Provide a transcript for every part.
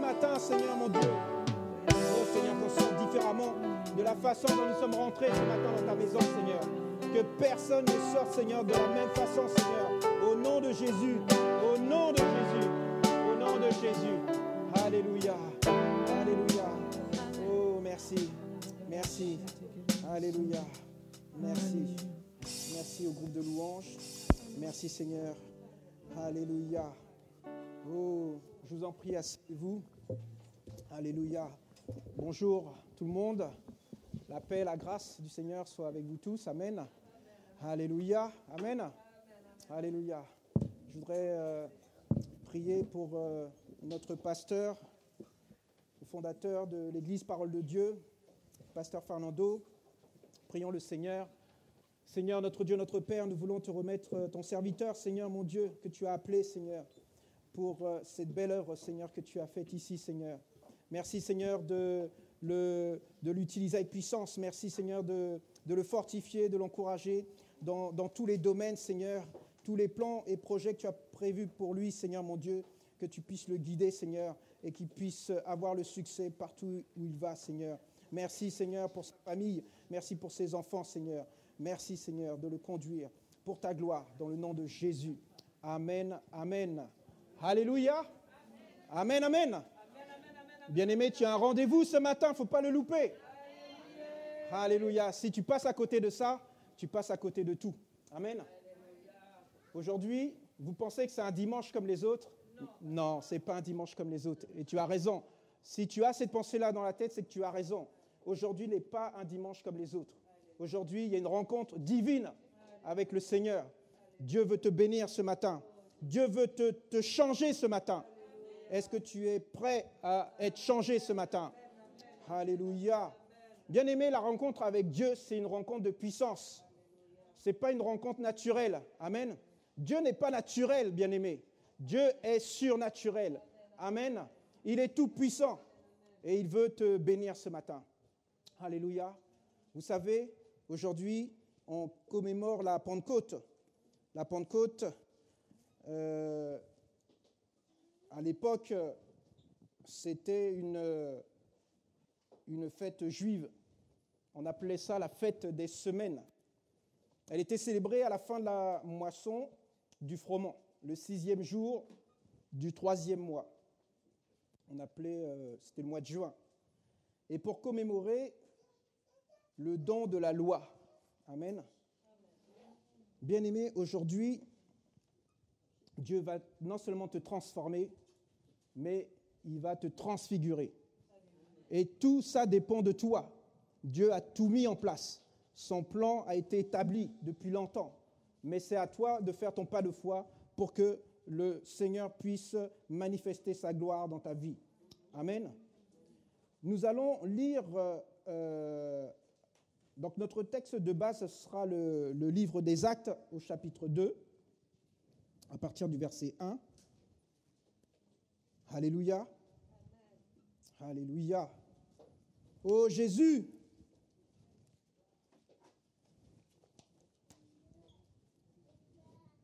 matin, Seigneur mon Dieu. Oh, Seigneur, qu'on sorte différemment de la façon dont nous sommes rentrés ce matin dans ta maison, Seigneur. Que personne ne sorte, Seigneur, de la même façon, Seigneur. Au nom de Jésus. Au nom de Jésus. Au nom de Jésus. Alléluia. Alléluia. Oh, merci. Merci. Alléluia. Merci. Merci au groupe de louanges. Merci, Seigneur. Alléluia. Oh, je vous en prie, asseyez-vous. Alléluia. Bonjour tout le monde. La paix, la grâce du Seigneur soit avec vous tous. Amen. Alléluia. Amen. Alléluia. Je voudrais euh, prier pour euh, notre pasteur, fondateur de l'Église Parole de Dieu, pasteur Fernando. Prions le Seigneur. Seigneur, notre Dieu, notre Père, nous voulons te remettre euh, ton serviteur, Seigneur, mon Dieu, que tu as appelé, Seigneur, pour cette belle œuvre, Seigneur, que tu as faite ici, Seigneur. Merci, Seigneur, de l'utiliser avec puissance. Merci, Seigneur, de, le fortifier, de l'encourager dans, tous les domaines, Seigneur, tous les plans et projets que tu as prévus pour lui, Seigneur, mon Dieu, que tu puisses le guider, Seigneur, et qu'il puisse avoir le succès partout où il va, Seigneur. Merci, Seigneur, pour sa famille. Merci pour ses enfants, Seigneur. Merci, Seigneur, de le conduire pour ta gloire, dans le nom de Jésus. Amen, amen. Alléluia. Amen, amen. Bien-aimé, tu as un rendez-vous ce matin, il ne faut pas le louper. Alléluia. Si tu passes à côté de ça, tu passes à côté de tout. Amen. Aujourd'hui, vous pensez que c'est un dimanche comme les autres? Non, ce n'est pas un dimanche comme les autres. Et tu as raison. Si tu as cette pensée-là dans la tête, c'est que tu as raison. Aujourd'hui n'est pas un dimanche comme les autres. Aujourd'hui, il y a une rencontre divine avec le Seigneur. Dieu veut te bénir ce matin. Dieu veut te, changer ce matin. Est-ce que tu es prêt à être changé ce matin? Alléluia. Bien aimé, la rencontre avec Dieu, c'est une rencontre de puissance. Ce n'est pas une rencontre naturelle. Amen. Dieu n'est pas naturel, bien aimé. Dieu est surnaturel. Amen. Il est tout puissant et il veut te bénir ce matin. Alléluia. Vous savez, aujourd'hui, on commémore la Pentecôte. La Pentecôte, euh, à l'époque, c'était une, une fête juive. On appelait ça la fête des semaines. Elle était célébrée à la fin de la moisson du froment, le sixième jour du troisième mois. On appelait, euh, c'était le mois de juin. Et pour commémorer le don de la loi. Amen. Bien aimé, aujourd'hui, Dieu va non seulement te transformer, mais il va te transfigurer. Et tout ça dépend de toi. Dieu a tout mis en place. Son plan a été établi depuis longtemps. Mais c'est à toi de faire ton pas de foi pour que le Seigneur puisse manifester sa gloire dans ta vie. Amen. Nous allons lire, euh, donc notre texte de base ce sera le, le livre des Actes au chapitre 2, à partir du verset 1. Alléluia. Alléluia. Oh Jésus.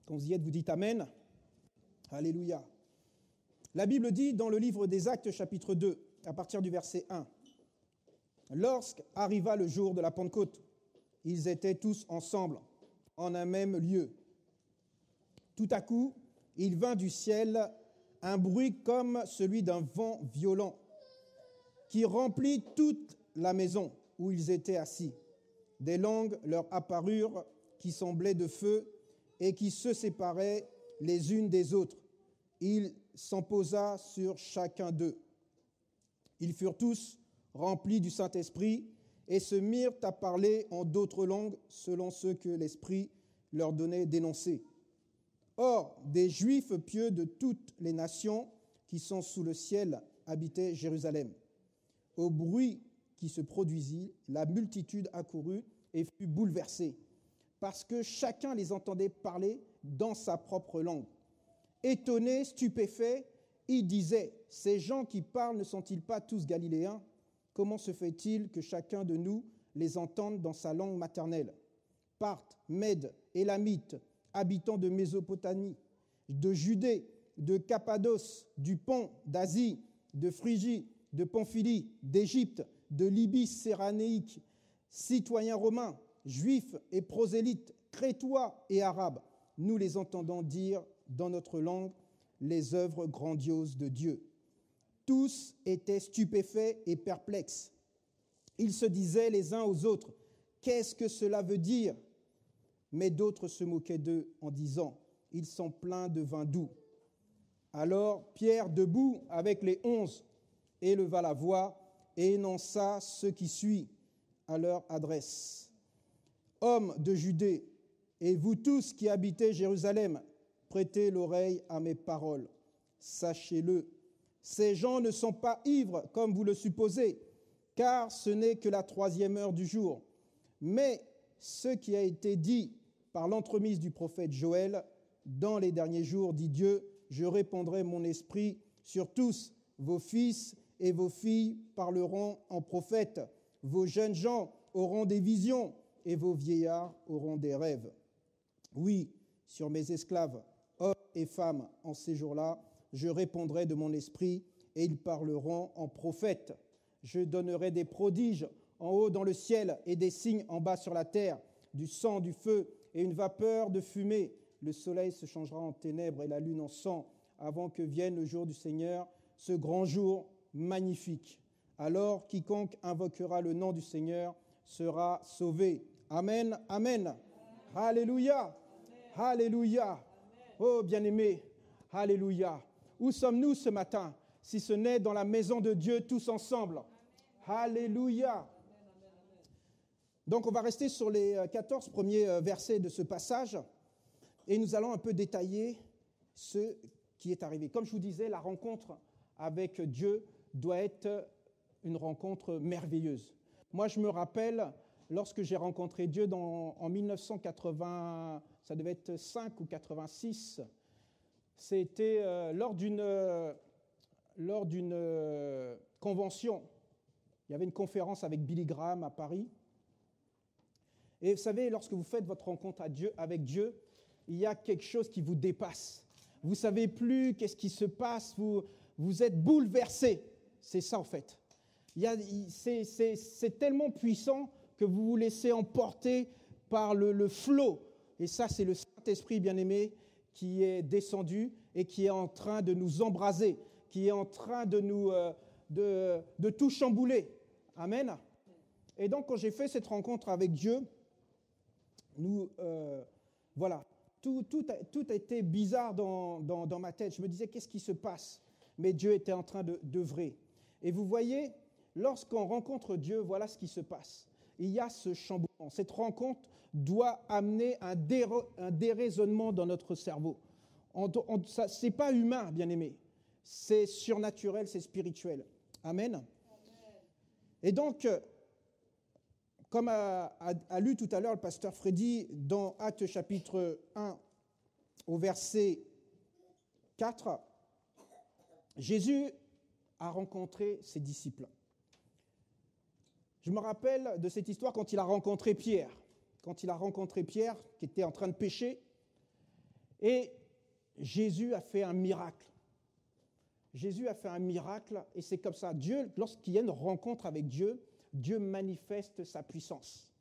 Quand vous y êtes, vous dites Amen. Alléluia. La Bible dit dans le livre des Actes chapitre 2, à partir du verset 1, Lorsqu'arriva le jour de la Pentecôte, ils étaient tous ensemble, en un même lieu. Tout à coup, il vint du ciel un bruit comme celui d'un vent violent qui remplit toute la maison où ils étaient assis. Des langues leur apparurent qui semblaient de feu et qui se séparaient les unes des autres. Il s'en posa sur chacun d'eux. Ils furent tous remplis du Saint-Esprit et se mirent à parler en d'autres langues selon ce que l'Esprit leur donnait d'énoncer. Or, des Juifs pieux de toutes les nations qui sont sous le ciel habitaient Jérusalem. Au bruit qui se produisit, la multitude accourut et fut bouleversée. parce que chacun les entendait parler dans sa propre langue. Étonné, stupéfait, il disait, ces gens qui parlent ne sont-ils pas tous galiléens? Comment se fait-il que chacun de nous les entende dans sa langue maternelle? Parthes, Mèdes, Élamites, habitants de Mésopotamie, de Judée, de Cappadoce, du Pont, d'Asie, de Phrygie, de Pamphylie, d'Égypte, de Libye séranéique, citoyens romains, juifs et prosélytes, crétois et arabes, nous les entendons dire dans notre langue les œuvres grandioses de Dieu. Tous étaient stupéfaits et perplexes. Ils se disaient les uns aux autres, Qu'est-ce que cela veut dire Mais d'autres se moquaient d'eux en disant, Ils sont pleins de vin doux. Alors Pierre, debout avec les onze, éleva la voix et énonça ce qui suit à leur adresse. Hommes de Judée, et vous tous qui habitez Jérusalem, prêtez l'oreille à mes paroles. Sachez-le, ces gens ne sont pas ivres comme vous le supposez, car ce n'est que la troisième heure du jour. Mais ce qui a été dit par l'entremise du prophète Joël, dans les derniers jours, dit Dieu, je répandrai mon esprit sur tous. Vos fils et vos filles parleront en prophètes. Vos jeunes gens auront des visions et vos vieillards auront des rêves. Oui, sur mes esclaves, hommes et femmes, en ces jours-là, je répondrai de mon esprit et ils parleront en prophètes. Je donnerai des prodiges en haut dans le ciel et des signes en bas sur la terre, du sang, du feu et une vapeur de fumée le soleil se changera en ténèbres et la lune en sang avant que vienne le jour du Seigneur, ce grand jour magnifique. Alors quiconque invoquera le nom du Seigneur sera sauvé. Amen, amen. Alléluia. Alléluia. Oh bien-aimé, Alléluia. Où sommes-nous ce matin si ce n'est dans la maison de Dieu tous ensemble? Alléluia. Donc on va rester sur les 14 premiers euh, versets de ce passage et nous allons un peu détailler ce qui est arrivé. Comme je vous disais, la rencontre avec Dieu doit être une rencontre merveilleuse. Moi, je me rappelle, lorsque j'ai rencontré Dieu en 1980, ça devait être 5 ou 86, c'était euh, lors d'une euh, convention. Il y avait une conférence avec Billy Graham à Paris. Et vous savez, lorsque vous faites votre rencontre avec Dieu, il y a quelque chose qui vous dépasse. Vous savez plus qu'est-ce qui se passe, vous, vous êtes bouleversé. C'est ça en fait. C'est tellement puissant que vous vous laissez emporter par le, le flot. Et ça, c'est le Saint-Esprit bien-aimé qui est descendu et qui est en train de nous embraser, qui est en train de nous euh, de, de, tout chambouler. Amen. Et donc, quand j'ai fait cette rencontre avec Dieu, nous, euh, voilà, tout, a, été bizarre dans, ma tête. Je me disais, qu'est-ce qui se passe? Mais Dieu était en train d'œuvrer. Et vous voyez, lorsqu'on rencontre Dieu, voilà ce qui se passe. Il y a ce chamboulement. Cette rencontre doit amener un, déraisonnement dans notre cerveau. Ce n'est pas humain, bien aimé. C'est surnaturel, c'est spirituel. Amen. Et donc, comme a, lu tout à l'heure le pasteur Freddy dans Actes chapitre 1 au verset 4, Jésus a rencontré ses disciples. Je me rappelle de cette histoire quand il a rencontré Pierre, quand il a rencontré Pierre qui était en train de pécher, et Jésus a fait un miracle. Jésus a fait un miracle, et c'est comme ça. Dieu, lorsqu'il y a une rencontre avec Dieu, Dieu manifeste sa puissance.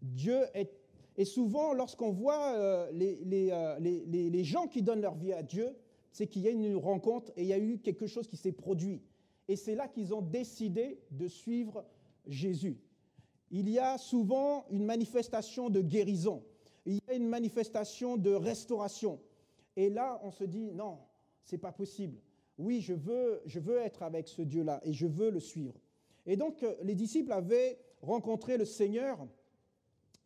Dieu est... Et souvent, lorsqu'on voit euh, euh, les, les, gens qui donnent leur vie à Dieu, c'est qu'il y a une rencontre et il y a eu quelque chose qui s'est produit. Et c'est là qu'ils ont décidé de suivre Jésus. Il y a souvent une manifestation de guérison, il y a une manifestation de restauration. Et là, on se dit, non, c'est pas possible. Oui, je veux, je veux être avec ce Dieu-là et je veux le suivre. Et donc, euh, les disciples avaient rencontré le Seigneur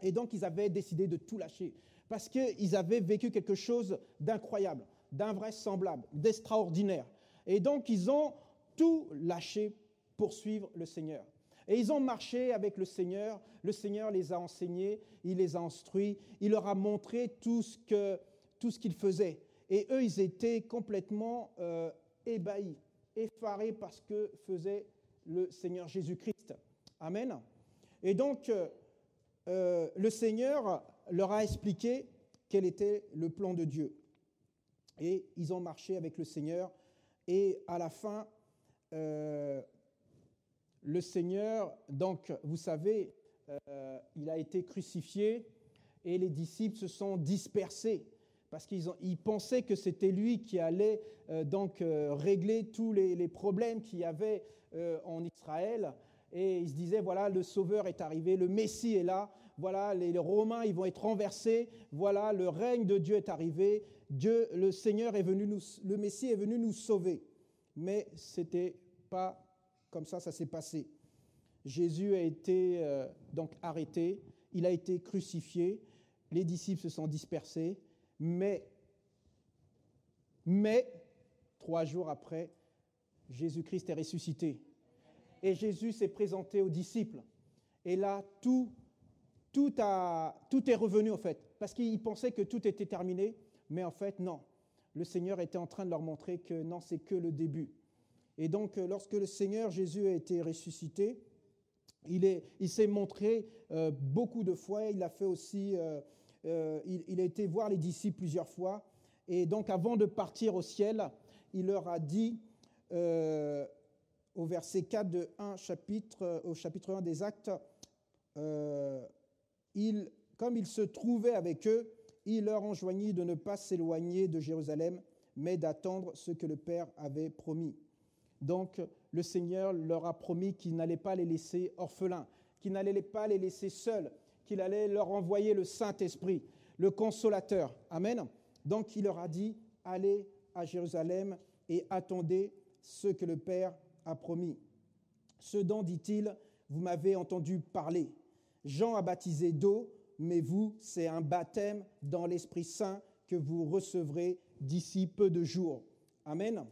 et donc ils avaient décidé de tout lâcher parce qu'ils avaient vécu quelque chose d'incroyable, d'invraisemblable, d'extraordinaire. Et donc, ils ont tout lâché pour suivre le Seigneur. Et ils ont marché avec le Seigneur. Le Seigneur les a enseignés, il les a instruits, il leur a montré tout ce que tout qu'ils faisaient. Et eux, ils étaient complètement euh, ébahis, effarés par ce que faisait le Seigneur Jésus-Christ. Amen. Et donc, euh, euh, le Seigneur leur a expliqué quel était le plan de Dieu. Et ils ont marché avec le Seigneur. Et à la fin, euh, le Seigneur, donc, vous savez, il a été crucifié et les disciples se sont dispersés parce qu'ils ils pensaient que c'était lui qui allait donc régler tous les, les problèmes qu'il y avait en Israël. Et ils se disaient, voilà, le Sauveur est arrivé, le Messie est là, voilà, les Romains, ils vont être renversés, voilà, le règne de Dieu est arrivé, Dieu, le Seigneur est venu nous, le Messie est venu nous sauver. Mais ce n'était pas comme ça, ça s'est passé. Jésus a été euh, donc arrêté, il a été crucifié, les disciples se sont dispersés, mais, mais, trois jours après, Jésus-Christ est ressuscité. Et Jésus s'est présenté aux disciples. Et là, tout, tout, a, tout est revenu, en fait, parce qu'ils pensaient que tout était terminé, mais en fait, non. Le Seigneur était en train de leur montrer que non, c'est que le début. Et donc, euh, lorsque le Seigneur Jésus a été ressuscité, il, est, il s'est montré euh, beaucoup de fois. Il a fait aussi, euh, il, il, a été voir les disciples plusieurs fois. Et donc, avant de partir au ciel, il leur a dit, au verset 4 de 1 chapitre, au chapitre 1 des Actes, il, comme il se trouvait avec eux, il leur enjoignit de ne pas s'éloigner de Jérusalem, mais d'attendre ce que le Père avait promis. Donc le Seigneur leur a promis qu'il n'allait pas les laisser orphelins, qu'il n'allait pas les laisser seuls, qu'il allait leur envoyer le Saint-Esprit, le consolateur. Amen. Donc il leur a dit, allez à Jérusalem et attendez ce que le Père a promis. Ce dont, dit-il, vous m'avez entendu parler. Jean a baptisé d'eau, mais vous, c'est un baptême dans l'Esprit Saint que vous recevrez d'ici peu de jours. Amen.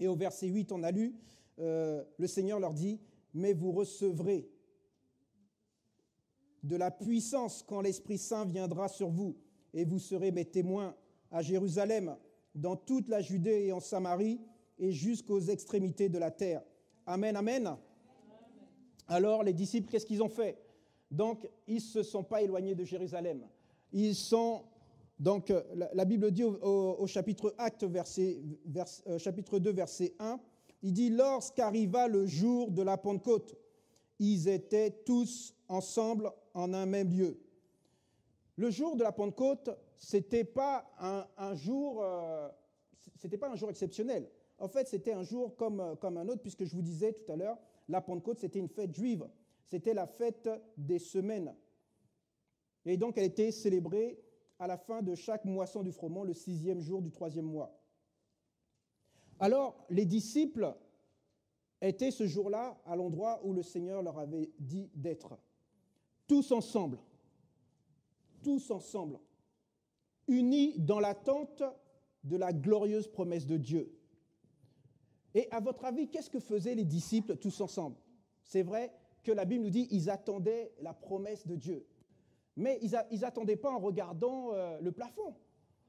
Et au verset 8, on a lu, euh, le Seigneur leur dit, mais vous recevrez de la puissance quand l'Esprit Saint viendra sur vous, et vous serez mes témoins à Jérusalem, dans toute la Judée et en Samarie, et jusqu'aux extrémités de la terre. Amen, amen. Alors les disciples, qu'est-ce qu'ils ont fait? Donc, ils ne se sont pas éloignés de Jérusalem. Ils sont donc, euh, la, Bible dit au, chapitre, Acte, verset, euh, chapitre 2, verset 1, il dit Lorsqu'arriva le jour de la Pentecôte, ils étaient tous ensemble en un même lieu. Le jour de la Pentecôte, c'était pas un, euh, pas un jour exceptionnel. En fait, c'était un jour comme, comme un autre, puisque je vous disais tout à l'heure, la Pentecôte, c'était une fête juive. C'était la fête des semaines. Et donc, elle était célébrée à la fin de chaque moisson du froment, le sixième jour du troisième mois. Alors, les disciples étaient ce jour-là à l'endroit où le Seigneur leur avait dit d'être. Tous ensemble, tous ensemble, unis dans l'attente de la glorieuse promesse de Dieu. Et à votre avis, qu'est-ce que faisaient les disciples tous ensemble? C'est vrai que la Bible nous dit qu'ils attendaient la promesse de Dieu. Mais ils n'attendaient pas en regardant euh, le plafond.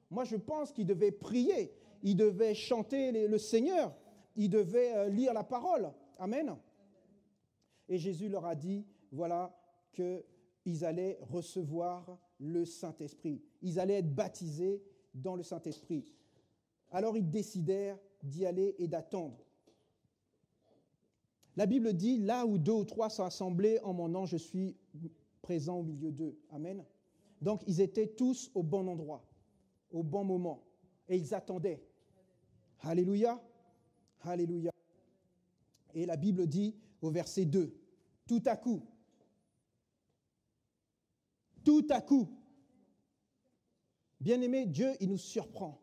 Moi, je pense qu'ils devaient prier, ils devaient chanter le Seigneur, ils devaient euh, lire la parole. Amen. Et Jésus leur a dit, voilà, qu'ils allaient recevoir le Saint-Esprit. Ils allaient être baptisés dans le Saint-Esprit. Alors ils décidèrent d'y aller et d'attendre. La Bible dit, là où deux ou trois sont assemblés en mon nom, je suis présent au milieu d'eux. Amen. Donc ils étaient tous au bon endroit, au bon moment, et ils attendaient. Alléluia. Alléluia. Et la Bible dit au verset 2, tout à coup, tout à coup, bien-aimé, Dieu, il nous surprend.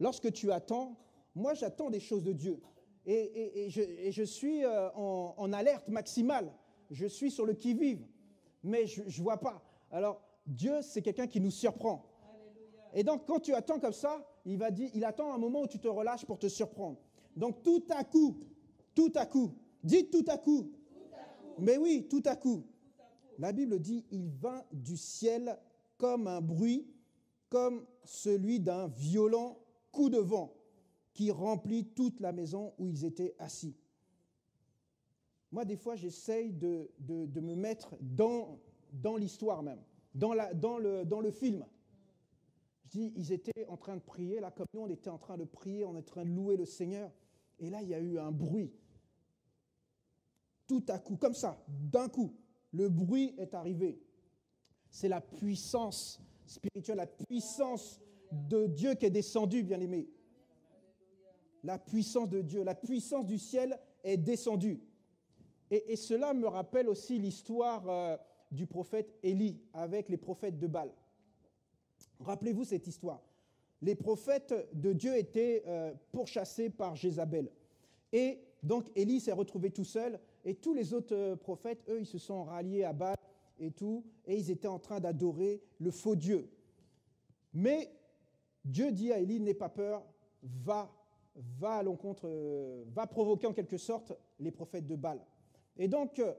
Lorsque tu attends, moi j'attends des choses de Dieu. Et, je, suis euh, en, alerte maximale. Je suis sur le qui-vive mais je ne vois pas. Alors, Dieu, c'est quelqu'un qui nous surprend. Et donc, quand tu attends comme ça, il, va dire, il attend un moment où tu te relâches pour te surprendre. Donc, tout à coup, tout à coup, dites tout à coup, Mais oui, tout à coup. La Bible dit, il vint du ciel comme un bruit, comme celui d'un violent coup de vent qui remplit toute la maison où ils étaient assis. Moi, des fois, j'essaye de, me mettre dans, l'histoire même, dans, le, dans le film. Je dis, ils étaient en train de prier, là, comme nous, on était en train de prier, on était en train de louer le Seigneur. Et là, il y a eu un bruit. Tout à coup, comme ça, d'un coup, le bruit est arrivé. C'est la puissance spirituelle, la puissance de Dieu qui est descendue, bien aimé. La puissance de Dieu, la puissance du ciel est descendue. Et, cela me rappelle aussi l'histoire euh, du prophète Élie avec les prophètes de Baal. Rappelez-vous cette histoire. Les prophètes de Dieu étaient euh, pourchassés par Jézabel. Et donc Élie s'est retrouvé tout seul et tous les autres euh, prophètes, eux, ils se sont ralliés à Baal et tout, et ils étaient en train d'adorer le faux Dieu. Mais Dieu dit à Élie, n'aie pas peur, va, va à l'encontre, va provoquer en quelque sorte les prophètes de Baal. Et donc, euh,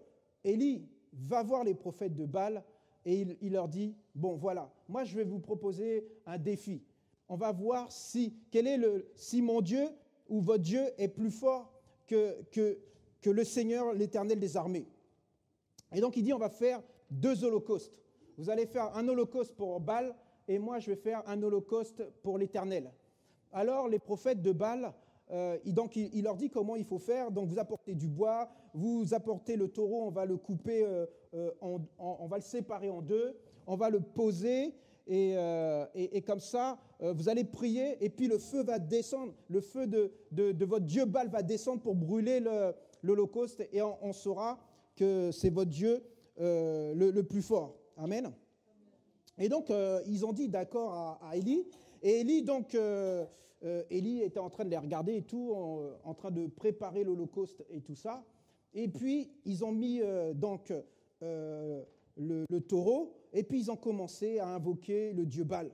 Élie va voir les prophètes de Baal et il, leur dit, bon voilà, moi je vais vous proposer un défi. On va voir si, quel est le, si mon Dieu ou votre Dieu est plus fort que, que, que le Seigneur, l'Éternel des armées. Et donc il dit, on va faire deux holocaustes. Vous allez faire un holocauste pour Baal et moi je vais faire un holocauste pour l'Éternel. Alors les prophètes de Baal euh, donc il, leur dit comment il faut faire. Donc vous apportez du bois, vous apportez le taureau, on va le couper, euh, euh, on va le séparer en deux, on va le poser et, comme ça vous allez prier et puis le feu va descendre, le feu de, votre Dieu Baal va descendre pour brûler l'holocauste et on, saura que c'est votre Dieu le, plus fort. Amen. Et donc ils ont dit d'accord à, à Élie. Et Élie donc euh, Élie était en train de les regarder et tout, en, train de préparer l'Holocauste et tout ça. Et puis, ils ont mis euh, donc euh, le, taureau, et puis ils ont commencé à invoquer le dieu Baal.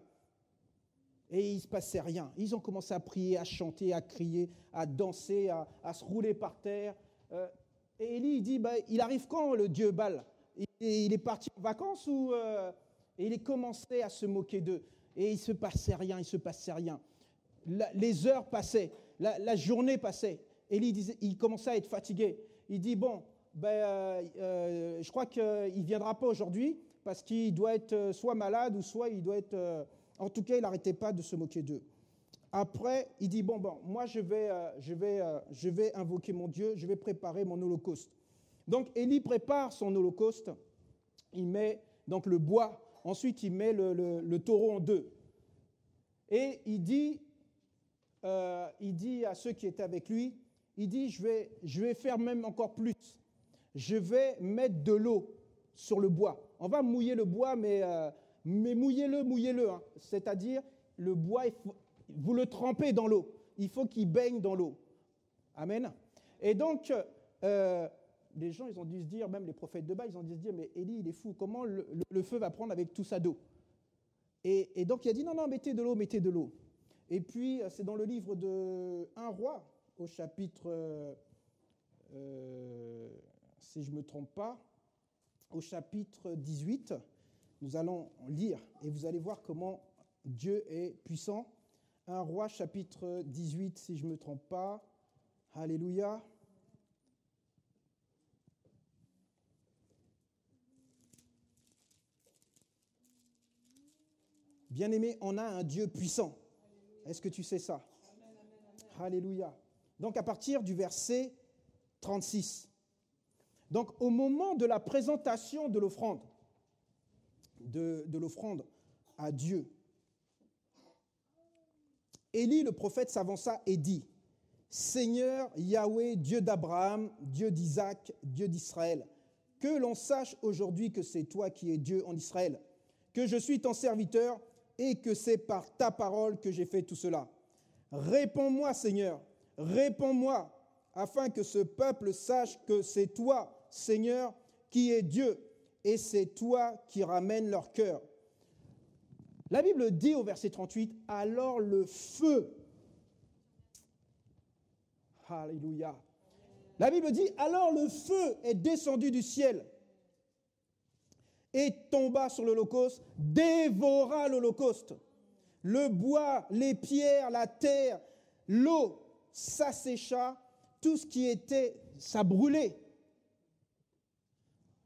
Et il ne se passait rien. Ils ont commencé à prier, à chanter, à crier, à danser, à, se rouler par terre. et Élie, il dit, bah, il arrive quand le dieu Baal? Il, est parti en vacances ou... et il est commencé à se moquer d'eux? Et il se passait rien, il se passait rien les heures passaient, la, journée passait. Élie disait, il commençait à être fatigué. Il dit, bon, ben, euh, euh, je crois qu'il ne viendra pas aujourd'hui parce qu'il doit être euh, soit malade ou soit il doit être... en tout cas, il n'arrêtait pas de se moquer d'eux. Après, il dit, bon, bon, moi je vais, je, vais, je vais invoquer mon Dieu, je vais préparer mon holocauste. Donc Élie prépare son holocauste, il met donc le bois, ensuite il met le, le taureau en deux. Et il dit, euh, il dit à ceux qui étaient avec lui, il dit, je vais, je vais faire même encore plus. Je vais mettre de l'eau sur le bois. On va mouiller le bois, mais, euh, mais mouillez-le, mouillez-le. Hein. C'est-à-dire, le bois, vous le trempez dans l'eau. Il faut qu'il baigne dans l'eau. Amen. Et donc, euh, les gens, ils ont dû se dire, même les prophètes de bas, ils ont dû se dire, mais Élie, il est fou, comment le, feu va prendre avec tout ça d'eau? Et, donc, il a dit, non, non, mettez de l'eau, mettez de l'eau. Et puis, euh, c'est dans le livre de Un roi, au chapitre, euh, euh, si je ne me trompe pas, au chapitre 18, nous allons lire et vous allez voir comment Dieu est puissant. Un roi, chapitre 18, si je ne me trompe pas. Alléluia. Bien-aimé, on a un Dieu puissant. Est-ce que tu sais ça? Alléluia. Donc à partir du verset 36. Donc au moment de la présentation de l'offrande, de, de l'offrande à Dieu, Élie le prophète s'avança et dit, Seigneur Yahweh, Dieu d'Abraham, Dieu d'Isaac, Dieu d'Israël, que l'on sache aujourd'hui que c'est toi qui es Dieu en Israël, que je suis ton serviteur et que c'est par ta parole que j'ai fait tout cela. Réponds-moi, Seigneur, réponds-moi, afin que ce peuple sache que c'est toi, Seigneur, qui es Dieu, et c'est toi qui ramènes leur cœur. La Bible dit au verset 38, alors le feu, Alléluia, La Bible dit, alors le feu est descendu du ciel et tomba sur l'Holocauste, dévora l'Holocauste. Le bois, les pierres, la terre, l'eau s'assécha, tout ce qui était, ça brûlait.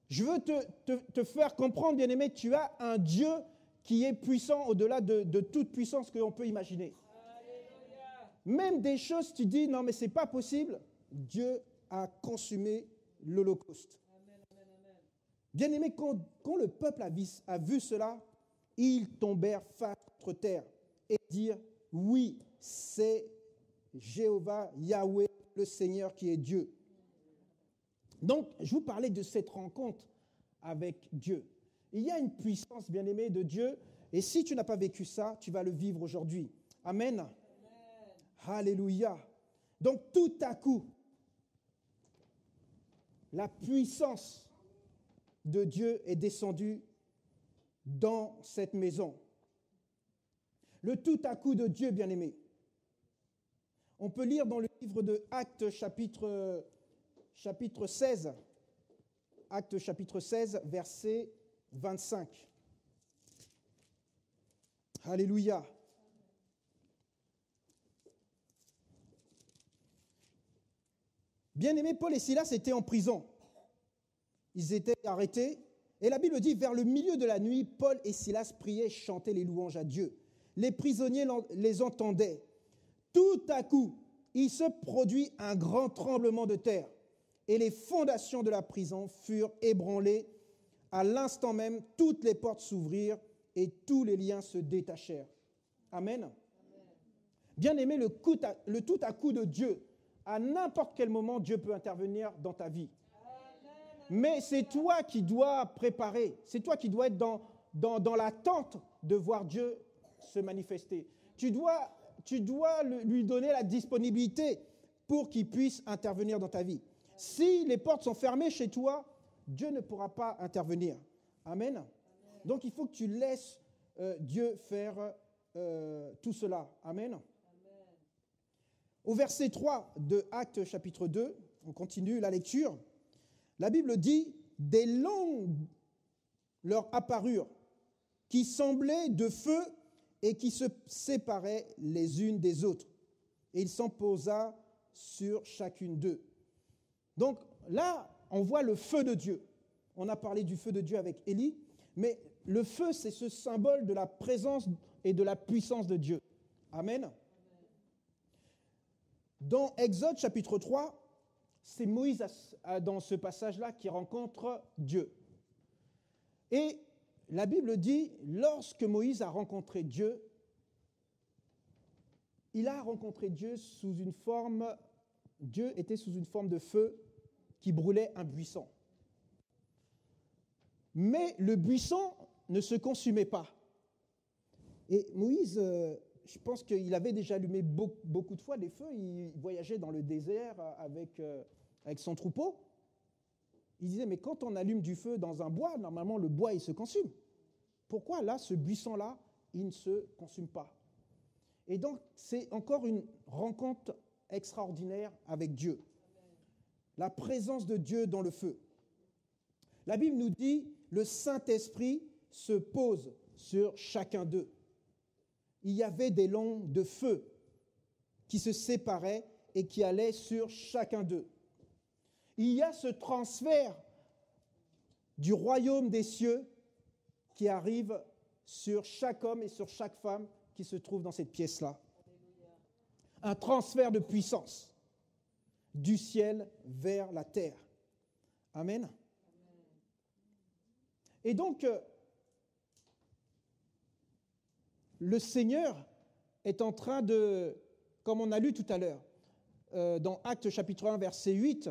Je veux te, faire comprendre, bien-aimé, tu as un Dieu qui est puissant au-delà de, de, toute puissance que l'on peut imaginer. Même des choses, tu dis, non mais c'est pas possible, Dieu a consumé l'Holocauste. Bien-aimé, quand, le peuple a vu, a vu cela, ils tombèrent face contre terre et dirent, oui, c'est Jéhovah, Yahweh, le Seigneur qui est Dieu. Donc, je vous parlais de cette rencontre avec Dieu. Il y a une puissance, bien-aimée, de Dieu, et si tu n'as pas vécu ça, tu vas le vivre aujourd'hui. Amen. Alléluia. Donc, tout à coup, la puissance de Dieu est descendue dans cette maison. Le tout à coup de Dieu, bien-aimé. On peut lire dans le livre de Actes chapitre, chapitre 16, Actes chapitre 16, verset 25. Alléluia. Bien-aimé, Paul et Silas étaient en prison. Ils étaient arrêtés. Et la Bible dit, vers le milieu de la nuit, Paul et Silas priaient chantaient les louanges à Dieu. Les prisonniers les entendaient. Tout à coup, il se produit un grand tremblement de terre et les fondations de la prison furent ébranlées. À l'instant même, toutes les portes s'ouvrirent et tous les liens se détachèrent. Amen. Bien aimé, le, le tout à coup de Dieu, à n'importe quel moment, Dieu peut intervenir dans ta vie. Mais c'est toi qui dois préparer, c'est toi qui dois être dans, dans, dans l'attente de voir Dieu se manifester. Tu dois tu dois lui donner la disponibilité pour qu'il puisse intervenir dans ta vie. Si les portes sont fermées chez toi, Dieu ne pourra pas intervenir. Amen. Donc il faut que tu laisses euh, Dieu faire euh, tout cela. Amen. Au verset 3 de Actes chapitre 2, on continue la lecture. La Bible dit, des langues leur apparurent qui semblaient de feu et qui se séparaient les unes des autres. Et il s'en posa sur chacune d'eux. Donc là, on voit le feu de Dieu. On a parlé du feu de Dieu avec Élie, mais le feu, c'est ce symbole de la présence et de la puissance de Dieu. Amen. Dans Exode chapitre 3, c'est Moïse dans ce passage-là qui rencontre Dieu. Et la Bible dit, lorsque Moïse a rencontré Dieu, il a rencontré Dieu sous une forme, Dieu était sous une forme de feu qui brûlait un buisson. Mais le buisson ne se consumait pas. Et Moïse, euh, je pense qu'il avait déjà allumé beaucoup de fois des feux, il voyageait dans le désert avec, euh, avec son troupeau. Il disait, mais quand on allume du feu dans un bois, normalement le bois, il se consume. Pourquoi là, ce buisson-là, il ne se consume pas? Et donc, c'est encore une rencontre extraordinaire avec Dieu. La présence de Dieu dans le feu. La Bible nous dit, le Saint-Esprit se pose sur chacun d'eux. Il y avait des longs de feu qui se séparaient et qui allaient sur chacun d'eux il y a ce transfert du royaume des cieux qui arrive sur chaque homme et sur chaque femme qui se trouve dans cette pièce-là. Un transfert de puissance du ciel vers la terre. Amen. Et donc, euh, le Seigneur est en train de, comme on a lu tout à l'heure, euh, dans Actes chapitre 1, verset 8,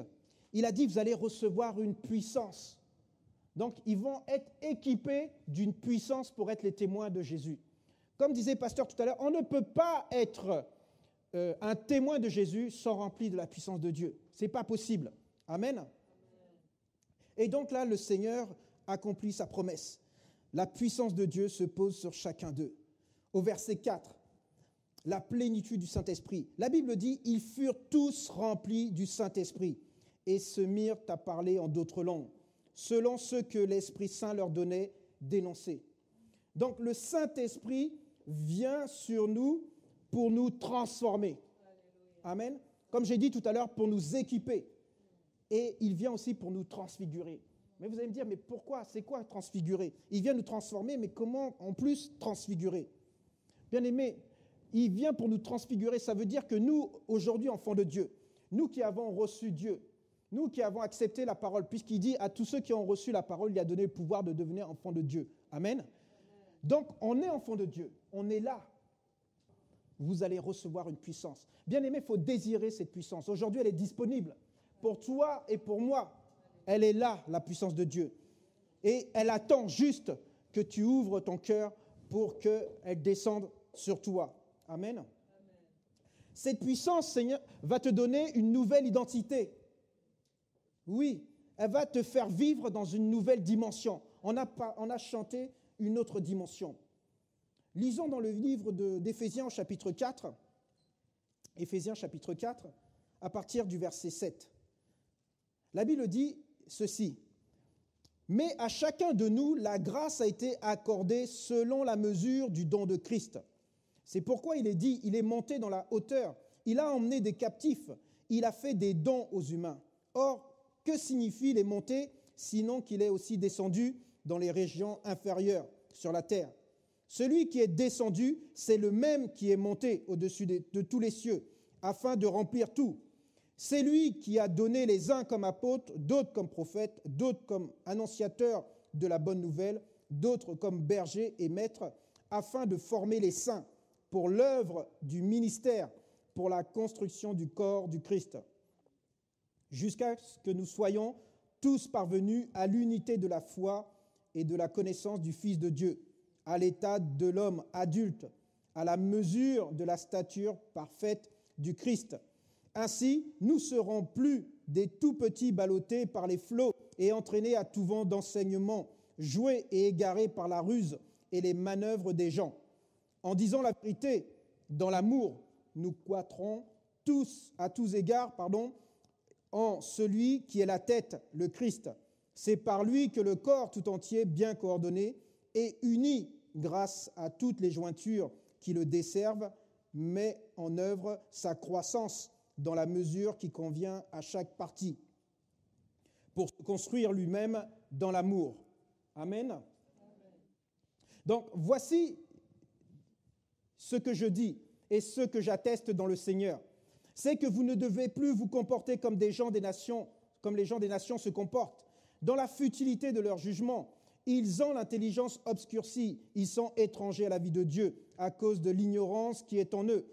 il a dit, vous allez recevoir une puissance. Donc, ils vont être équipés d'une puissance pour être les témoins de Jésus. Comme disait Pasteur tout à l'heure, on ne peut pas être euh, un témoin de Jésus sans remplir de la puissance de Dieu. Ce n'est pas possible. Amen. Et donc là, le Seigneur accomplit sa promesse. La puissance de Dieu se pose sur chacun d'eux. Au verset 4, la plénitude du Saint-Esprit. La Bible dit, ils furent tous remplis du Saint-Esprit et se mirent à parler en d'autres langues, selon ce que l'Esprit Saint leur donnait d'énoncer. Donc le Saint-Esprit vient sur nous pour nous transformer. Amen. Comme j'ai dit tout à l'heure, pour nous équiper. Et il vient aussi pour nous transfigurer. Mais vous allez me dire, mais pourquoi? C'est quoi transfigurer? Il vient nous transformer, mais comment en plus transfigurer? Bien aimé, il vient pour nous transfigurer. Ça veut dire que nous, aujourd'hui, enfants de Dieu, nous qui avons reçu Dieu, nous qui avons accepté la parole, puisqu'il dit à tous ceux qui ont reçu la parole, il a donné le pouvoir de devenir enfants de Dieu. Amen. Donc, on est enfant de Dieu. On est là. Vous allez recevoir une puissance. Bien aimé, il faut désirer cette puissance. Aujourd'hui, elle est disponible pour toi et pour moi. Elle est là, la puissance de Dieu. Et elle attend juste que tu ouvres ton cœur pour qu'elle descende sur toi. Amen. Cette puissance, Seigneur, va te donner une nouvelle identité. Oui, elle va te faire vivre dans une nouvelle dimension. On a, chanté une autre dimension. Lisons dans le livre d'Éphésiens chapitre 4, Éphésiens chapitre 4, à partir du verset 7. La Bible dit ceci. Mais à chacun de nous, la grâce a été accordée selon la mesure du don de Christ. C'est pourquoi il est dit, il est monté dans la hauteur, il a emmené des captifs, il a fait des dons aux humains. Or, que signifie les montées sinon qu'il est aussi descendu dans les régions inférieures sur la terre? Celui qui est descendu, c'est le même qui est monté au-dessus de, de tous les cieux, afin de remplir tout. C'est lui qui a donné les uns comme apôtres, d'autres comme prophètes, d'autres comme annonciateurs de la bonne nouvelle, d'autres comme bergers et maîtres, afin de former les saints pour l'œuvre du ministère, pour la construction du corps du Christ, jusqu'à ce que nous soyons tous parvenus à l'unité de la foi et de la connaissance du Fils de Dieu, à l'état de l'homme adulte, à la mesure de la stature parfaite du Christ ainsi, nous serons plus des tout petits ballottés par les flots et entraînés à tout vent d'enseignement, joués et égarés par la ruse et les manœuvres des gens. En disant la vérité, dans l'amour, nous croîtrons tous, à tous égards, pardon, en celui qui est la tête, le Christ. C'est par lui que le corps tout entier, bien coordonné et uni grâce à toutes les jointures qui le desservent, met en œuvre sa croissance dans la mesure qui convient à chaque partie, pour se construire lui-même dans l'amour. Amen. Donc voici ce que je dis et ce que j'atteste dans le Seigneur. C'est que vous ne devez plus vous comporter comme les gens des nations se comportent, dans la futilité de leur jugement. Ils ont l'intelligence obscurcie, ils sont étrangers à la vie de Dieu à cause de l'ignorance qui est en eux,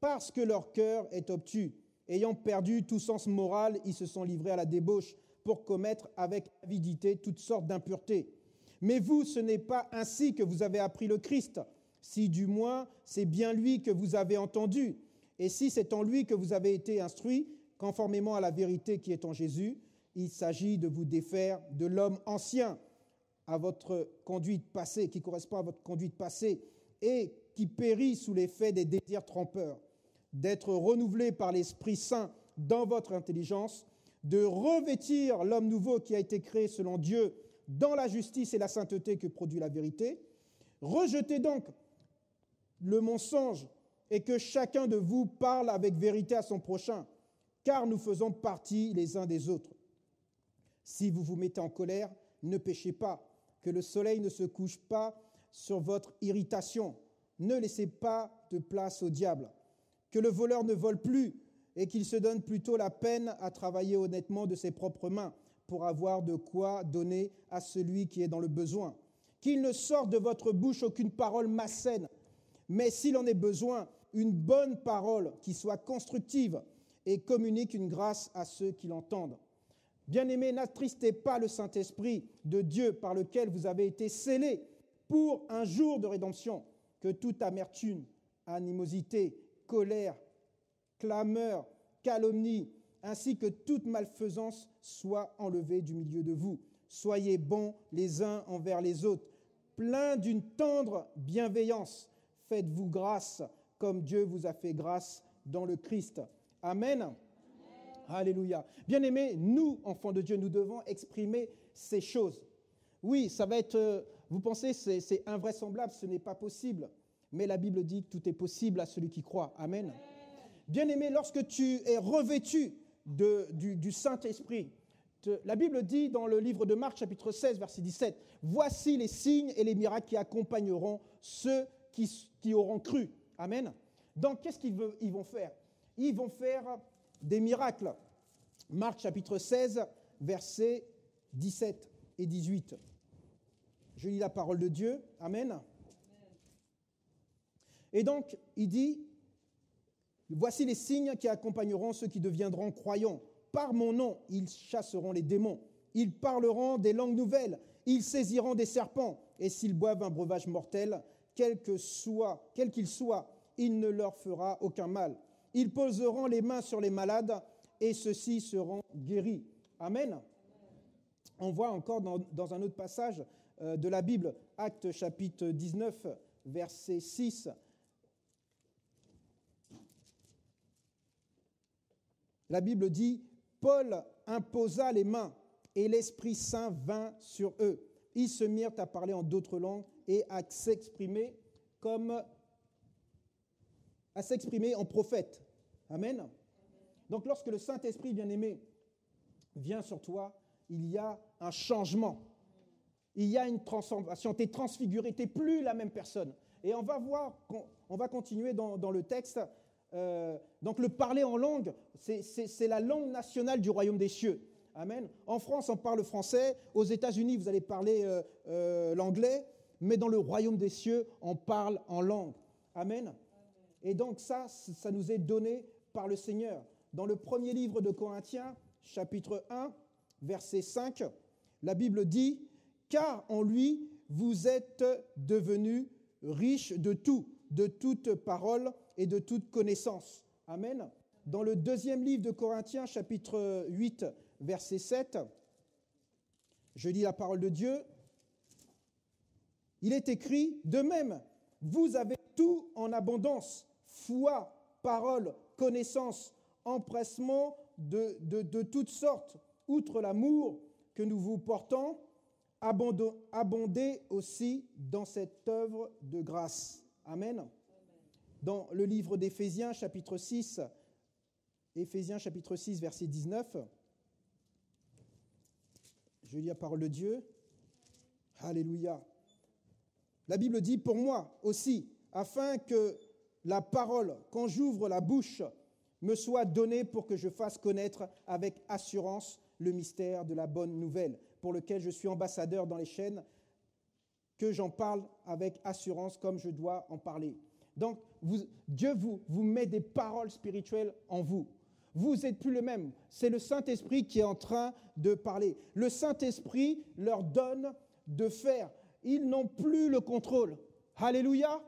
parce que leur cœur est obtus. Ayant perdu tout sens moral, ils se sont livrés à la débauche pour commettre avec avidité toutes sortes d'impuretés. Mais vous, ce n'est pas ainsi que vous avez appris le Christ, si du moins c'est bien lui que vous avez entendu, et si c'est en lui que vous avez été instruit, conformément à la vérité qui est en Jésus, il s'agit de vous défaire de l'homme ancien à votre conduite passée, qui correspond à votre conduite passée, et qui périt sous l'effet des désirs trompeurs d'être renouvelé par l'Esprit Saint dans votre intelligence, de revêtir l'homme nouveau qui a été créé selon Dieu dans la justice et la sainteté que produit la vérité. Rejetez donc le mensonge et que chacun de vous parle avec vérité à son prochain, car nous faisons partie les uns des autres. Si vous vous mettez en colère, ne péchez pas, que le soleil ne se couche pas sur votre irritation. Ne laissez pas de place au diable que le voleur ne vole plus et qu'il se donne plutôt la peine à travailler honnêtement de ses propres mains pour avoir de quoi donner à celui qui est dans le besoin. Qu'il ne sorte de votre bouche aucune parole malsaine, mais s'il en est besoin, une bonne parole qui soit constructive et communique une grâce à ceux qui l'entendent. Bien-aimés, n'attristez pas le Saint-Esprit de Dieu par lequel vous avez été scellés pour un jour de rédemption, que toute amertume, animosité colère, clameur, calomnie, ainsi que toute malfaisance soit enlevée du milieu de vous. Soyez bons les uns envers les autres, pleins d'une tendre bienveillance. Faites-vous grâce comme Dieu vous a fait grâce dans le Christ. Amen. Alléluia. Bien-aimés, nous, enfants de Dieu, nous devons exprimer ces choses. Oui, ça va être, euh, vous pensez, c'est invraisemblable, ce n'est pas possible. Mais la Bible dit que tout est possible à celui qui croit. Amen. Bien-aimé, lorsque tu es revêtu du, Saint-Esprit, la Bible dit dans le livre de Marc chapitre 16 verset 17, Voici les signes et les miracles qui accompagneront ceux qui auront cru. Amen. Donc qu'est-ce qu'ils vont faire? Ils vont faire des miracles. Marc chapitre 16 verset 17 et 18. Je lis la parole de Dieu. Amen. Et donc, il dit, voici les signes qui accompagneront ceux qui deviendront croyants. Par mon nom, ils chasseront les démons. Ils parleront des langues nouvelles. Ils saisiront des serpents. Et s'ils boivent un breuvage mortel, quel soit, qu'il soit, il ne leur fera aucun mal. Ils poseront les mains sur les malades et ceux-ci seront guéris. Amen. On voit encore dans, un autre passage euh, de la Bible, Acte chapitre 19, verset 6. La Bible dit, Paul imposa les mains et l'Esprit Saint vint sur eux. Ils se mirent à parler en d'autres langues et à s'exprimer comme à s'exprimer en prophète. Amen. Donc lorsque le Saint-Esprit bien-aimé vient sur toi, il y a un changement. Il y a une transformation. Tu es transfiguré, tu n'es plus la même personne. Et on va voir, on va continuer dans, le texte euh, donc le parler en langue, c'est la langue nationale du royaume des cieux. Amen. En France, on parle français. Aux États-Unis, vous allez parler euh, euh, l'anglais. Mais dans le royaume des cieux, on parle en langue. Amen. Et donc ça, ça nous est donné par le Seigneur. Dans le premier livre de Corinthiens, chapitre 1, verset 5, la Bible dit, Car en lui, vous êtes devenus riches de tout, de toute parole et de toute connaissance. Amen. Dans le deuxième livre de Corinthiens, chapitre 8, verset 7, je lis la parole de Dieu. Il est écrit, de même, vous avez tout en abondance, foi, parole, connaissance, empressement de, toutes sortes, outre l'amour que nous vous portons, abondez aussi dans cette œuvre de grâce. Amen. Dans le livre d'Éphésiens, chapitre 6, Éphésiens, chapitre 6, verset 19, je lis la parole de Dieu. Alléluia. La Bible dit, pour moi aussi, afin que la parole, quand j'ouvre la bouche, me soit donnée pour que je fasse connaître avec assurance le mystère de la bonne nouvelle, pour lequel je suis ambassadeur dans les chaînes, que j'en parle avec assurance comme je dois en parler. Donc, Dieu vous, vous met des paroles spirituelles en vous. Vous n'êtes plus le même. C'est le Saint-Esprit qui est en train de parler. Le Saint-Esprit leur donne de faire. Ils n'ont plus le contrôle. Alléluia.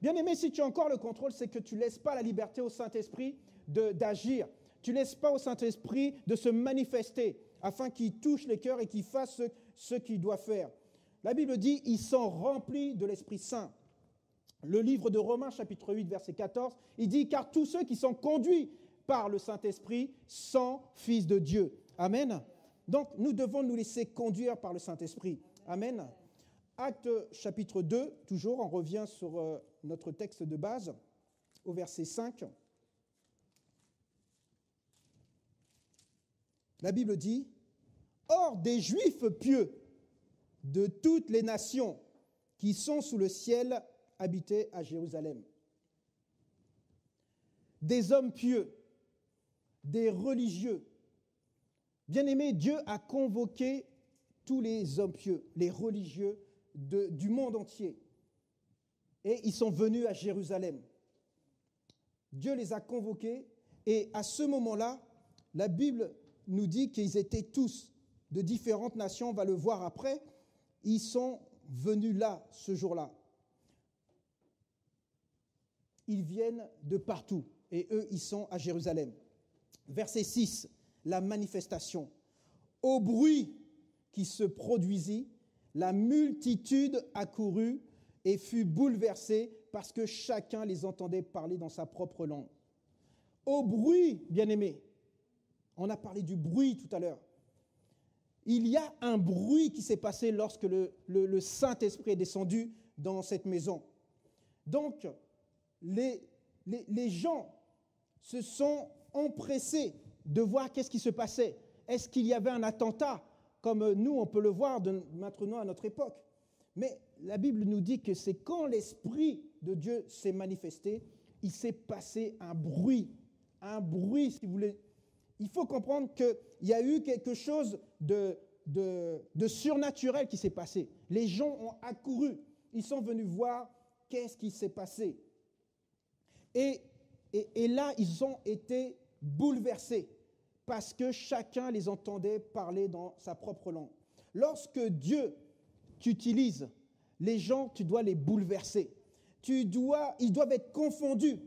Bien aimé, si tu as encore le contrôle, c'est que tu ne laisses pas la liberté au Saint-Esprit d'agir. Tu ne laisses pas au Saint-Esprit de se manifester afin qu'il touche les cœurs et qu'il fasse ce, ce qu'il doit faire. La Bible dit, ils sont remplis de l'Esprit Saint. Le livre de Romains chapitre 8 verset 14, il dit, car tous ceux qui sont conduits par le Saint-Esprit sont fils de Dieu. Amen. Donc nous devons nous laisser conduire par le Saint-Esprit. Amen. Acte chapitre 2, toujours, on revient sur euh, notre texte de base, au verset 5. La Bible dit, Or des Juifs pieux de toutes les nations qui sont sous le ciel habitaient à Jérusalem. Des hommes pieux, des religieux. Bien-aimé, Dieu a convoqué tous les hommes pieux, les religieux du monde entier. Et ils sont venus à Jérusalem. Dieu les a convoqués et à ce moment-là, la Bible nous dit qu'ils étaient tous de différentes nations, on va le voir après, ils sont venus là, ce jour-là. Ils viennent de partout et eux, ils sont à Jérusalem. Verset 6, la manifestation. Au bruit qui se produisit, la multitude accourut et fut bouleversée parce que chacun les entendait parler dans sa propre langue. Au bruit, bien-aimés, On a parlé du bruit tout à l'heure. Il y a un bruit qui s'est passé lorsque le, Saint-Esprit est descendu dans cette maison. Donc, les, les, gens se sont empressés de voir qu'est-ce qui se passait. Est-ce qu'il y avait un attentat, comme nous, on peut le voir maintenant à notre époque Mais la Bible nous dit que c'est quand l'Esprit de Dieu s'est manifesté, il s'est passé un bruit, un bruit, si vous voulez. Il faut comprendre qu'il y a eu quelque chose de, surnaturel qui s'est passé. Les gens ont accouru, ils sont venus voir qu'est-ce qui s'est passé. Et, là, ils ont été bouleversés parce que chacun les entendait parler dans sa propre langue. Lorsque Dieu t'utilise, les gens, tu dois les bouleverser. Tu dois, ils doivent être confondus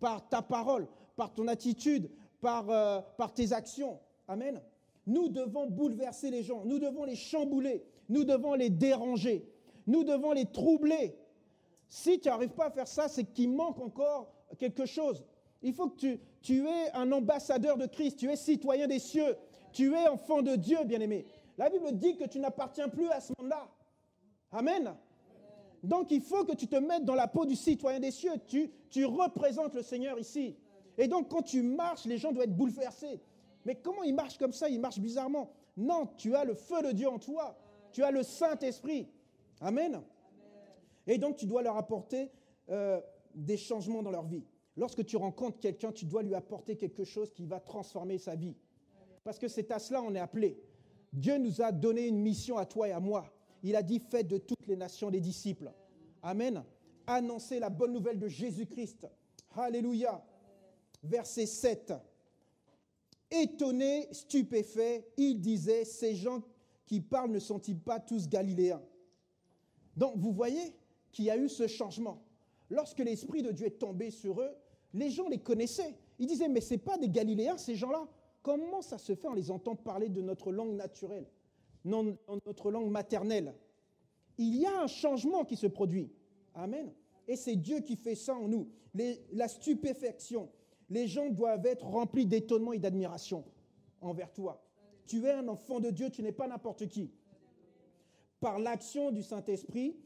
par ta parole, par ton attitude, par, euh, par tes actions. Amen. Nous devons bouleverser les gens, nous devons les chambouler, nous devons les déranger, nous devons les troubler. Si tu n'arrives pas à faire ça, c'est qu'il manque encore quelque chose. Il faut que tu, es un ambassadeur de Christ, tu es citoyen des cieux, tu es enfant de Dieu, bien-aimé. La Bible dit que tu n'appartiens plus à ce monde-là. Amen. Donc il faut que tu te mettes dans la peau du citoyen des cieux. Tu, représentes le Seigneur ici. Et donc quand tu marches, les gens doivent être bouleversés. Mais comment il marche comme ça? Il marche bizarrement. Non, tu as le feu de Dieu en toi. Tu as le Saint-Esprit. Amen. Et donc tu dois leur apporter euh, des changements dans leur vie. Lorsque tu rencontres quelqu'un, tu dois lui apporter quelque chose qui va transformer sa vie. Parce que c'est à cela qu'on est appelé. Dieu nous a donné une mission à toi et à moi. Il a dit, faites de toutes les nations des disciples. Amen. Annoncez la bonne nouvelle de Jésus-Christ. Alléluia. Verset 7 étonné, stupéfait, il disait, ces gens qui parlent ne sont-ils pas tous galiléens? Donc vous voyez qu'il y a eu ce changement. Lorsque l'Esprit de Dieu est tombé sur eux, les gens les connaissaient. Ils disaient, mais ce n'est pas des Galiléens, ces gens-là. Comment ça se fait On les entend parler de notre langue naturelle, non notre langue maternelle. Il y a un changement qui se produit. Amen. Et c'est Dieu qui fait ça en nous. la stupéfaction, les gens doivent être remplis d'étonnement et d'admiration envers toi. Tu es un enfant de Dieu, tu n'es pas n'importe qui. Par l'action du Saint-Esprit,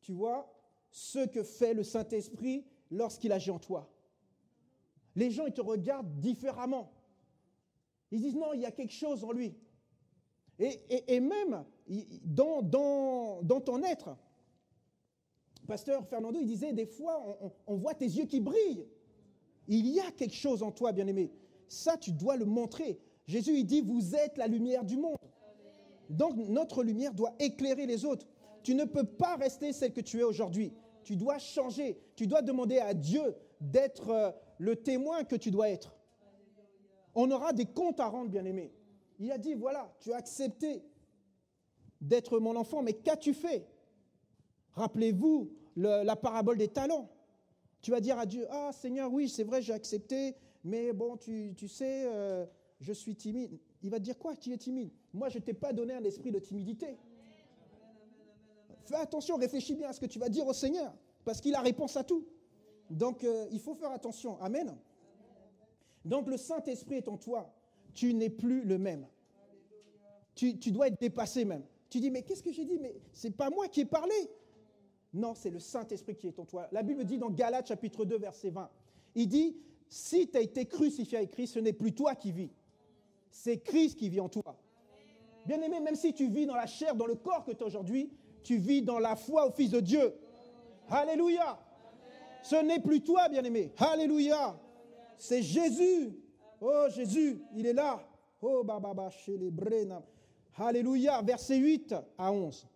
tu vois ce que fait le Saint-Esprit lorsqu'il agit en toi. Les gens, ils te regardent différemment. Ils disent non, il y a quelque chose en lui. Et, même dans, ton être, Pasteur Fernando, il disait des fois, on voit tes yeux qui brillent. Il y a quelque chose en toi, bien-aimé. Ça, tu dois le montrer. Jésus, il dit, vous êtes la lumière du monde. Donc, notre lumière doit éclairer les autres. Tu ne peux pas rester celle que tu es aujourd'hui. Tu dois changer. Tu dois demander à Dieu d'être euh, le témoin que tu dois être. On aura des comptes à rendre, bien-aimé. Il a dit, voilà, tu as accepté d'être mon enfant, mais qu'as-tu fait? Rappelez-vous la parabole des talents. Tu vas dire à Dieu, ah Seigneur, oui, c'est vrai, j'ai accepté, mais bon, tu, sais, euh, je suis timide. Il va te dire quoi? Tu es timide Moi, je ne t'ai pas donné un esprit de timidité. Fais attention, réfléchis bien à ce que tu vas dire au Seigneur, parce qu'il a réponse à tout. Donc, euh, il faut faire attention. Amen. Donc, le Saint-Esprit est en toi. Tu n'es plus le même. Tu, dois être dépassé même. Tu dis, mais qu'est-ce que j'ai dit? Mais c'est pas moi qui ai parlé. Non, c'est le Saint-Esprit qui est en toi. La Bible dit dans Galates chapitre 2 verset 20, il dit, si tu as été crucifié avec Christ, ce n'est plus toi qui vis, c'est Christ qui vit en toi. Bien aimé, même si tu vis dans la chair, dans le corps que tu as aujourd'hui, tu vis dans la foi au Fils de Dieu. Alléluia. Ce n'est plus toi, bien aimé. Alléluia. C'est Jésus. Oh Jésus, il est là. Oh Baba, Alléluia. Verset 8 à 11.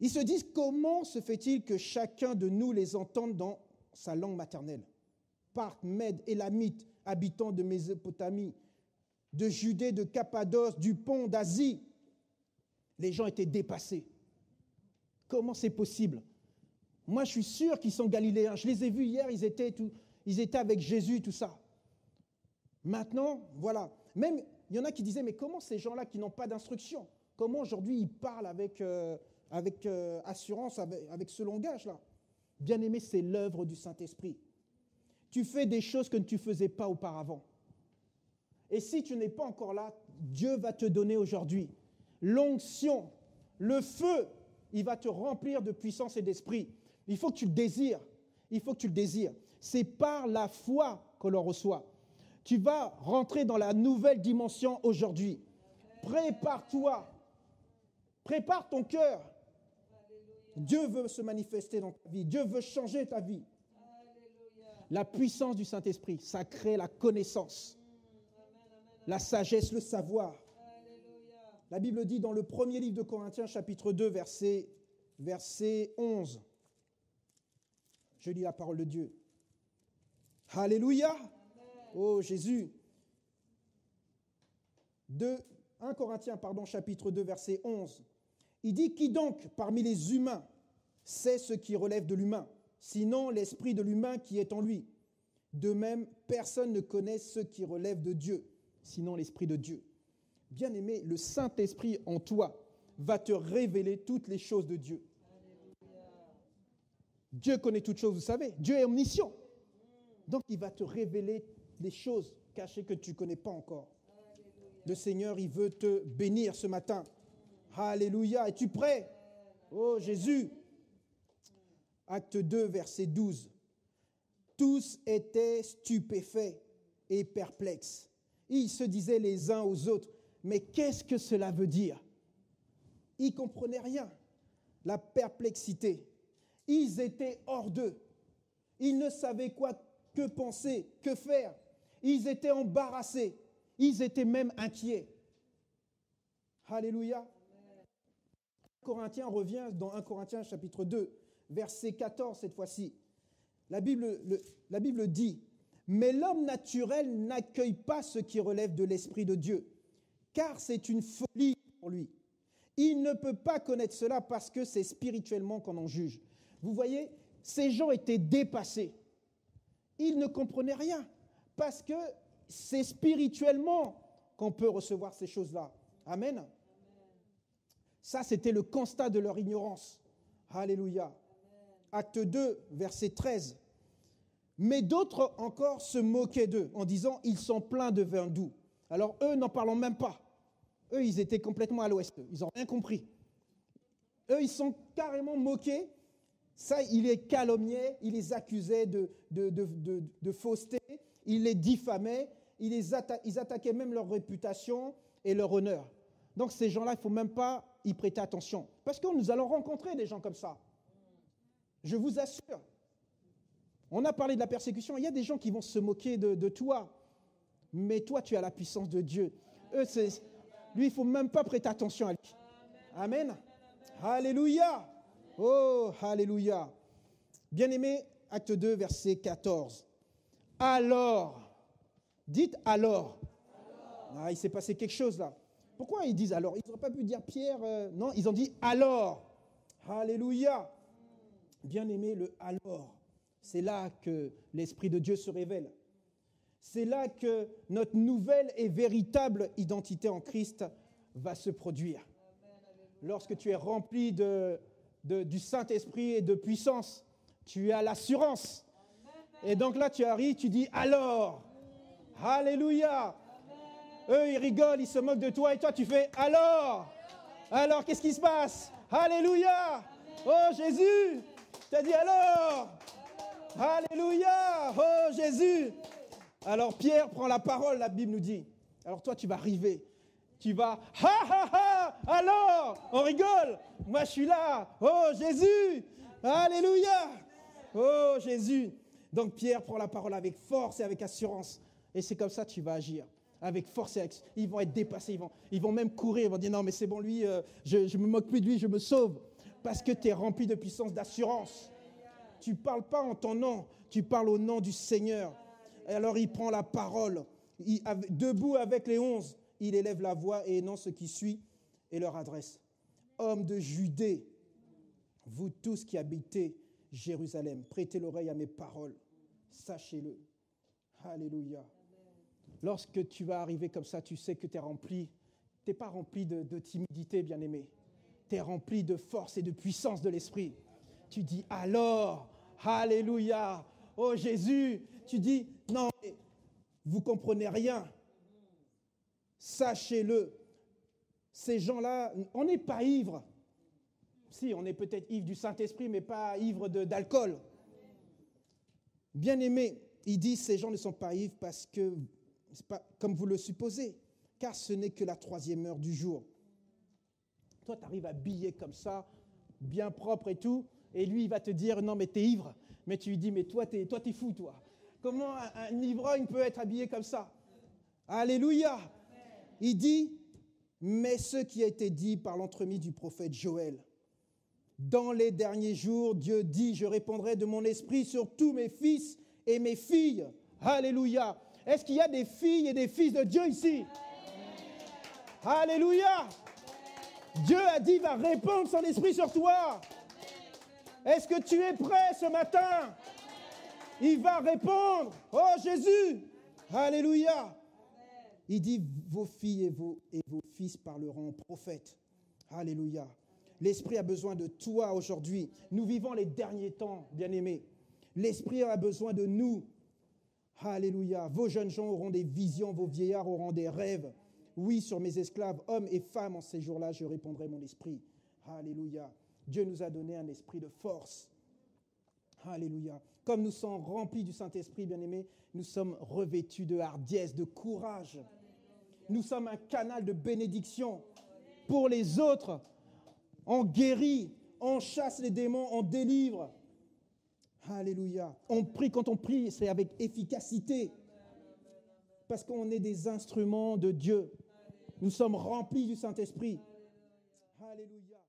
Ils se disent comment se fait-il que chacun de nous les entende dans sa langue maternelle? Parthes, Mèdes, Élamites, habitants de Mésopotamie, de Judée, de Cappadoce, du pont d'Asie. Les gens étaient dépassés. Comment c'est possible? Moi, je suis sûr qu'ils sont galiléens. Je les ai vus hier, ils étaient, ils étaient avec Jésus, tout ça. Maintenant, voilà. Même, il y en a qui disaient, mais comment ces gens-là qui n'ont pas d'instruction, comment aujourd'hui ils parlent avec... Euh, avec euh, assurance, avec, ce langage-là? Bien-aimé, c'est l'œuvre du Saint-Esprit. Tu fais des choses que tu ne faisais pas auparavant. Et si tu n'es pas encore là, Dieu va te donner aujourd'hui l'onction, le feu, il va te remplir de puissance et d'esprit. Il faut que tu le désires. Il faut que tu le désires. C'est par la foi que l'on reçoit. Tu vas rentrer dans la nouvelle dimension aujourd'hui. Prépare-toi. Prépare ton cœur. Dieu veut se manifester dans ta vie. Dieu veut changer ta vie. La puissance du Saint-Esprit, ça crée la connaissance, la sagesse, le savoir. La Bible dit dans le premier livre de Corinthiens, chapitre 2, verset, verset 11. Je lis la parole de Dieu. Alléluia. Oh Jésus. 2, 1 Corinthiens, pardon, chapitre 2, verset 11. Il dit Qui donc parmi les humains sait ce qui relève de l'humain, sinon l'esprit de l'humain qui est en lui De même, personne ne connaît ce qui relève de Dieu, sinon l'esprit de Dieu. Bien-aimé, le Saint-Esprit en toi va te révéler toutes les choses de Dieu. Dieu connaît toutes choses, vous savez. Dieu est omniscient. Donc il va te révéler des choses cachées que tu ne connais pas encore. Le Seigneur, il veut te bénir ce matin. Alléluia. Es-tu prêt? Oh Jésus. Acte 2, verset 12. Tous étaient stupéfaits et perplexes. Ils se disaient les uns aux autres, mais qu'est-ce que cela veut dire? Ils ne comprenaient rien. La perplexité. Ils étaient hors d'eux. Ils ne savaient quoi que penser, que faire. Ils étaient embarrassés. Ils étaient même inquiets. Alléluia. Corinthiens revient dans 1 Corinthiens chapitre 2, verset 14 cette fois-ci. La Bible, la Bible dit, mais l'homme naturel n'accueille pas ce qui relève de l'Esprit de Dieu, car c'est une folie pour lui. Il ne peut pas connaître cela parce que c'est spirituellement qu'on en juge. Vous voyez, ces gens étaient dépassés. Ils ne comprenaient rien parce que c'est spirituellement qu'on peut recevoir ces choses-là. Amen. Ça, c'était le constat de leur ignorance. Alléluia. Acte 2, verset 13. Mais d'autres encore se moquaient d'eux en disant, ils sont pleins de vin doux. Alors eux, n'en parlons même pas. Eux, ils étaient complètement à l'ouest. Ils n'ont rien compris. Eux, ils sont carrément moqués. Ça, il les calomniait, il les accusait de, de, fausseté, il les diffamait, il les ils attaquaient même leur réputation et leur honneur. Donc ces gens-là, il ne faut même pas y prêter attention. Parce que nous allons rencontrer des gens comme ça. Je vous assure. On a parlé de la persécution. Il y a des gens qui vont se moquer de, toi. Mais toi, tu as la puissance de Dieu. Lui, il ne faut même pas prêter attention à lui. Amen. Alléluia. Oh, alléluia. Bien-aimé, acte 2, verset 14. Alors, dites alors. Ah, il s'est passé quelque chose là. Pourquoi ils disent alors? Ils n'auraient pas pu dire Pierre, euh, non, ils ont dit alors. Alléluia. Bien-aimé, le alors. C'est là que l'Esprit de Dieu se révèle. C'est là que notre nouvelle et véritable identité en Christ va se produire. Lorsque tu es rempli de, du Saint-Esprit et de puissance, tu as l'assurance. Et donc là, tu arrives, tu dis alors. Alléluia. Eux, ils rigolent, ils se moquent de toi et toi, tu fais alors. Alors, qu'est-ce qui se passe? Alléluia. Oh Jésus. Tu as dit alors. Alléluia. Oh Jésus. Alors Pierre prend la parole, la Bible nous dit. Alors toi, tu vas arriver. Tu vas, ha ha ha, alors, on rigole. Moi, je suis là. Oh Jésus. Alléluia. Oh Jésus. Donc Pierre prend la parole avec force et avec assurance. Et c'est comme ça tu vas agir avec force. Ils vont être dépassés, ils vont, même courir, ils vont dire non mais c'est bon lui, euh, je ne me moque plus de lui, je me sauve. Parce que tu es rempli de puissance, d'assurance. Tu parles pas en ton nom, tu parles au nom du Seigneur. Et alors il prend la parole, debout avec les onze, il élève la voix et énonce ce qui suit et leur adresse. Hommes de Judée, vous tous qui habitez Jérusalem, prêtez l'oreille à mes paroles, sachez-le. Alléluia. Lorsque tu vas arriver comme ça, tu sais que tu es rempli. Tu n'es pas rempli de, timidité, bien-aimé. Tu es rempli de force et de puissance de l'esprit. Tu dis alors, Alléluia, oh Jésus. Tu dis non, vous comprenez rien. Sachez-le, ces gens-là, on n'est pas ivre. Si, on est peut-être ivre du Saint-Esprit, mais pas ivre d'alcool. Bien aimé, il dit, ces gens ne sont pas ivres parce que, comme vous le supposez, car ce n'est que la troisième heure du jour. Toi, tu arrives à habiller comme ça, bien propre et tout, et lui, il va te dire, non, mais t'es ivre. Mais tu lui dis, mais toi, t'es, toi, fou, toi. Comment un ivrogne peut être habillé comme ça? Alléluia. Il dit, mais ce qui a été dit par l'entremise du prophète Joël. Dans les derniers jours, Dieu dit, je répondrai de mon esprit sur tous mes fils et mes filles. Alléluia. Est-ce qu'il y a des filles et des fils de Dieu ici? Alléluia. Dieu a dit, va répondre son esprit sur toi. Est-ce que tu es prêt ce matin? Il va répondre. Oh Jésus. Alléluia. Il dit, vos filles et vos, et vos fils parleront prophètes. Alléluia. L'Esprit a besoin de toi aujourd'hui. Nous vivons les derniers temps, bien-aimés. L'Esprit a besoin de nous. Alléluia. Vos jeunes gens auront des visions, vos vieillards auront des rêves. Oui, sur mes esclaves, hommes et femmes, en ces jours-là, je répondrai mon esprit. Alléluia. Dieu nous a donné un esprit de force. Alléluia. Comme nous sommes remplis du Saint-Esprit, bien-aimés, nous sommes revêtus de hardiesse, de courage. Nous sommes un canal de bénédiction pour les autres. On guérit, on chasse les démons, on délivre. Alléluia. On prie, quand on prie, c'est avec efficacité. Parce qu'on est des instruments de Dieu. Nous sommes remplis du Saint-Esprit. Alléluia.